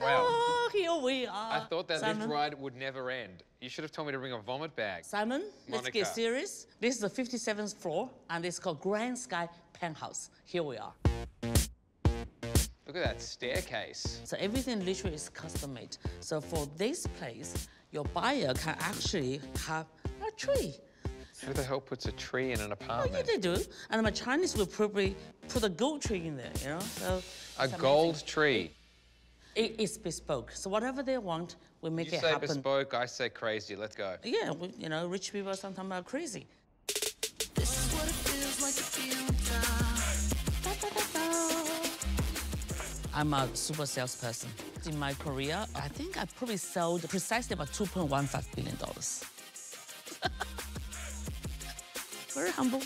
Wow. Oh, here we are. I thought that Simon. lift ride would never end. You should have told me to bring a vomit bag. Simon, let's get serious. This is the 57th floor, and it's called Grand Sky Penthouse. Here we are. Look at that staircase. So everything literally is custom made. So for this place, your buyer can actually have a tree. Who the hell puts a tree in an apartment? Oh, yeah, they do. And my Chinese will probably put a gold tree in there, you know? So A gold amazing. tree. It is bespoke. So whatever they want, we make You it say happen. bespoke, I say crazy. Let's go. Yeah, we, you know, rich people sometimes are crazy. This is what it feels like to feel down. I'm a super salesperson. In my career, I think I probably sold precisely about $2.15 billion. Very humble.